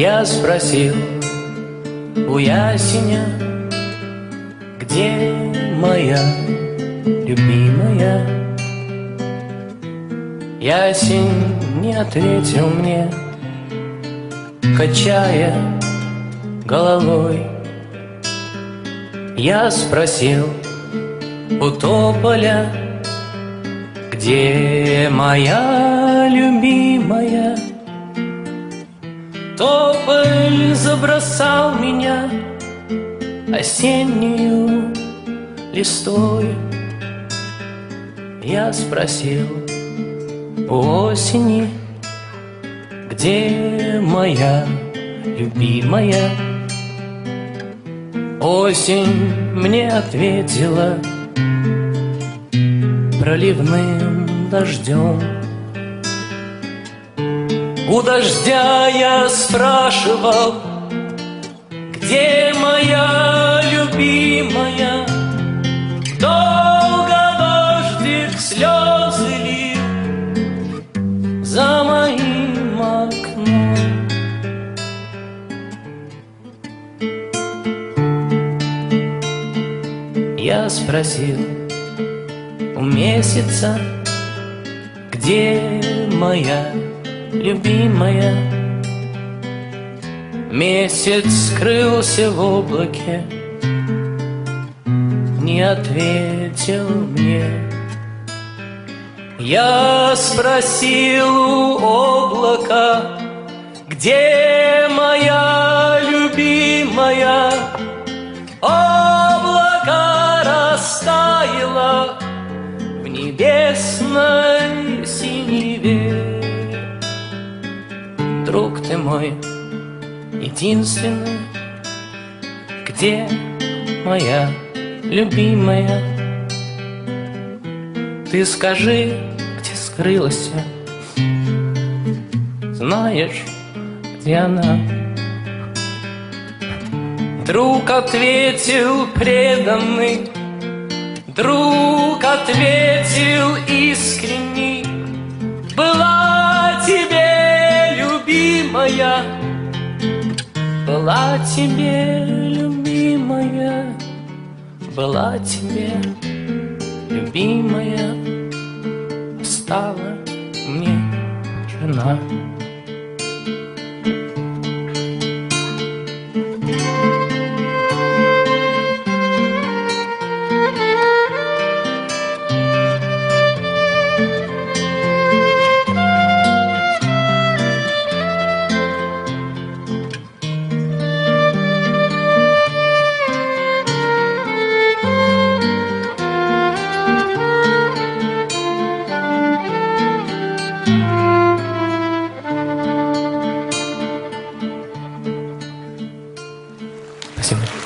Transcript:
Я спросил у ясеня, где моя любимая. Ясень не ответил мне, качая головой. Я спросил у тополя, где моя любимая? Тополь забросал меня осеннюю листой. Я спросил у осени, где моя любимая? Осень мне ответила проливным дождем. У дождя я спрашивал, где моя Я спросил у месяца, где моя любимая. Месяц скрылся в облаке, не ответил мне. Я спросил у облака, где моя любимая? Небесной синеве друг ты мой, единственный, где моя любимая? Ты скажи, где скрылась, знаешь, где она? Друг ответил преданный, друг ответил была тебе любимая, была тебе любимая, стала мне жена. Спасибо.